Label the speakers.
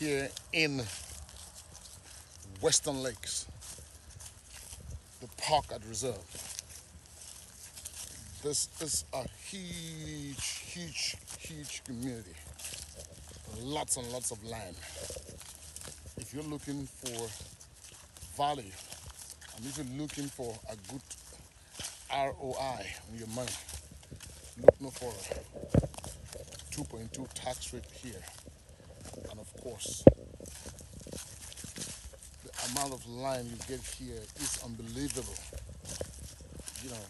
Speaker 1: here in Weston Lakes, the park at reserve. This is a huge, huge, huge community. Lots and lots of land. If you're looking for value, and if you're looking for a good ROI on your money, look no further. 2.2 tax rate here. And of course, the amount of land you get here is unbelievable. You know,